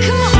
come on.